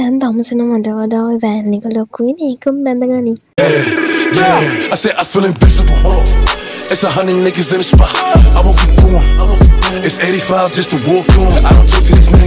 දැන් දම්සන මට වඩා ඔය වෑන් එක ඒකම් බැඳගනි I said I feel invincible. It's a hundred niggas in the spot. I won't keep going. It's 85 just to walk on. I don't talk to these niggas.